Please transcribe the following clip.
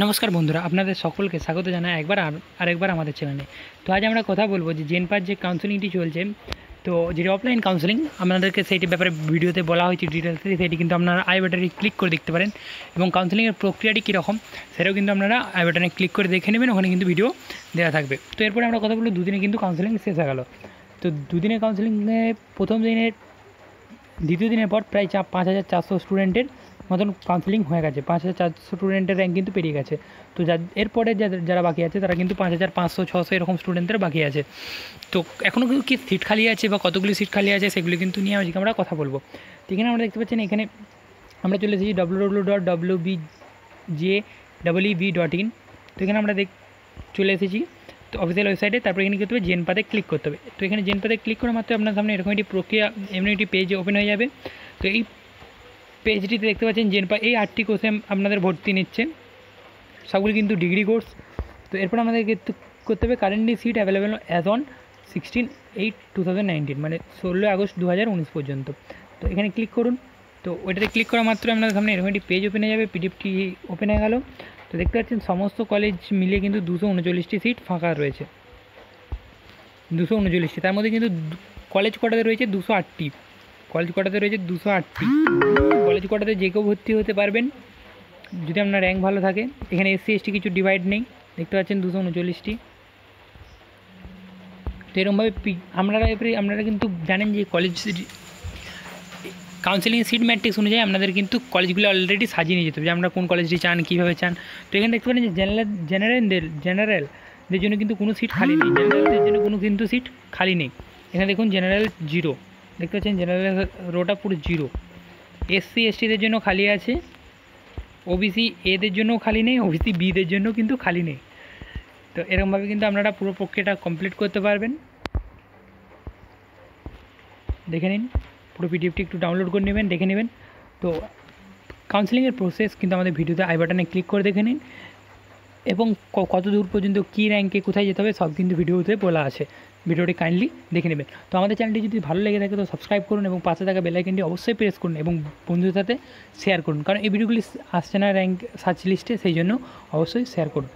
নমস্কার বন্ধুরা, আপনাদের সকলকে স্বাগত জানাই একবার আর আরেকবার আমাদের চ্যানেলে তো আজ আমরা কথা বলব যে জেনপার যে কাউন্সেলিংটি চলছে, তো যেটি অফলাইন কাউন্সেলিং আপনাদেরকে সেইটির ব্যাপারে ভিডিওতে বলা হয়েছে ডিটেলসে সেটি কিন্তু আপনারা আই বাটনে ক্লিক করে দেখতে পারেন এবং কাউন্সেলিংয়ের প্রক্রিয়াটি কীরকম, সেটাও কিন্তু আপনারা আই বাটনে ক্লিক করে দেখে নেবেন, ওখানে কিন্তু ভিডিও দেওয়া থাকবে। তো এরপরে আমরা কথা বলব, দুদিনে কিন্তু কাউন্সেলিং শেষ হয়ে গেল। তো দুদিনের কাউন্সেলিংয়ে প্রথম দিনের, দ্বিতীয় দিনের পর প্রায় চা পাঁচ হাজার চারশো স্টুডেন্টের মতন কাউন্সেলিং হয়ে গেছে। পাঁচ হাজার চারশো স্টুডেন্টের র্যাঙ্ক কিন্তু পেরিয়ে গেছে। তো যা, এরপরে যারা বাকি আছে, তারা কিন্তু পাঁচ হাজার পাঁচশো, ছশো এরকম স্টুডেন্টদের বাকি আছে। তো এখনও কিন্তু কি সিট খালি আছে বা কতগুলি সিট খালি আছে, সেগুলি কিন্তু নিয়ে আজকে আমরা কথা বলব। তো এখানে আমরা দেখতে পাচ্ছেন এখানে আমরা চলে এসেছি W W dot W B J double B dot in তো এখানে আমরা দেখ, চলে এসেছি। তো অফিসিয়াল ওয়েবসাইটে তারপর এখানে করতে হবে? জেনপাতে ক্লিক করতে হবে। তো এখানে জেনপাতে ক্লিক করা মাত্র আপনার সামনে এরকম একটি প্রক্রিয়া, এমনি একটি পেজ ওপেন হয়ে যাবে। তো এই পেজটিতে দেখতে পাচ্ছেন জেনপা, এই আটটি কোর্সে আপনাদের ভর্তি নিচ্ছে সবগুলি কিন্তু ডিগ্রি কোর্স তো এরপর আমাদেরকে তো করতে হবে currently seat available as on sixteen eight two মানে ষোলোই আগস্ট দু হাজার উনিশ পর্যন্ত। তো এখানে ক্লিক করুন। তো ওইটাতে ক্লিক করা মাত্র আপনাদের সামনে এরকম একটি পেজ ওপেন হয়ে যাবে পিডিএফটি ওপেন হয়ে গেল। তো দেখতে পাচ্ছেন সমস্ত কলেজ মিলিয়ে কিন্তু দুশো উনচল্লিশটি সিট ফাঁকা রয়েছে। দুশো উনচল্লিশটি, তার মধ্যে কিন্তু কলেজ কোটাতে রয়েছে দুশো আটটি। কলেজ কোটাতে রয়েছে দুশো আটটি। কলেজ কোটাতে যে কেউ ভর্তি হতে পারবেন, যদি আপনার র্যাঙ্ক ভালো থাকে। এখানে এসসি এসটি কিছু ডিভাইড নেই। দেখতে পাচ্ছেন দুশো উনচল্লিশটি। তো এরকমভাবে আপনারা এবারে, আপনারা কিন্তু জানেন যে কলেজ কাউন্সিলিং সিট ম্যাট্রিক্স অনুযায়ী আপনাদের কিন্তু কলেজগুলো অলরেডি সাজিয়ে নিয়ে যেতে হবে যে আপনারা কোন কলেজটি চান, কীভাবে চান। তো এখানে দেখতে পারেন যে জেনারেল জেনারেলদের জেনারেলদের জন্য কিন্তু কোনো সিট খালি নেই। জেনারেলদের জন্য কোনো কিন্তু সিট খালি নেই। এখানে দেখুন জেনারেল জিরো দেখতে পাচ্ছেন জেনারেল রোটা পুরো জিরো এসসি, এসটিদের জন্য খালি আছে। ওবিসি এদের জন্যও খালি নেই ওবিসি বিদের জন্য কিন্তু খালি নেই। তো এরকমভাবে কিন্তু আপনারা পুরো প্রক্রিয়াটা কমপ্লিট করতে পারবেন। দেখে নিন, পুরো পিডিএফটি একটু ডাউনলোড করে নেবেন, দেখে নেবেন। তো কাউন্সিলিংয়ের প্রসেস কিন্তু আমাদের ভিডিওতে আই বাটনে ক্লিক করে দেখে নিন। এবং কত দূর পর্যন্ত কী র্যাঙ্কে কোথায় যেতে হবে সব কিন্তু ভিডিওতে বলা আছে। ভিডিওটি কাইন্ডলি দেখে নেবেন। তো আমাদের চ্যানেলটি যদি ভালো লেগে থাকে তো সাবস্ক্রাইব করুন এবং পাশে থাকা বেলাইকনটি অবশ্যই প্রেস করুন এবং বন্ধুদের সাথে শেয়ার করুন। কারণ এই ভিডিওগুলি আসছে না র্যাঙ্ক সার্চ লিস্টে সেই জন্য অবশ্যই শেয়ার করুন।